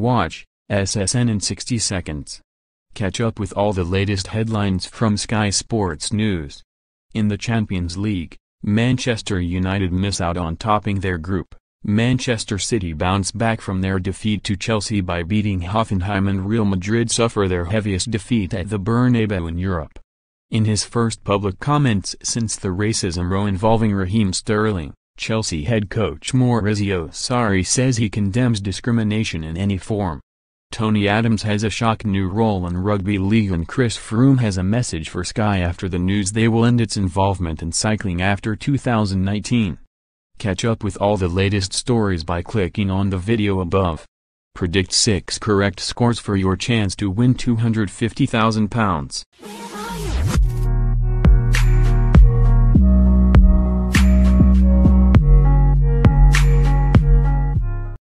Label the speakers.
Speaker 1: Watch, SSN in 60 seconds. Catch up with all the latest headlines from Sky Sports News. In the Champions League, Manchester United miss out on topping their group. Manchester City bounce back from their defeat to Chelsea by beating Hoffenheim and Real Madrid suffer their heaviest defeat at the Bernabeu in Europe. In his first public comments since the racism row involving Raheem Sterling, Chelsea head coach Maurizio Sarri says he condemns discrimination in any form. Tony Adams has a shock new role in rugby league and Chris Froome has a message for Sky after the news they will end its involvement in cycling after 2019. Catch up with all the latest stories by clicking on the video above. Predict 6 correct scores for your chance to win £250,000.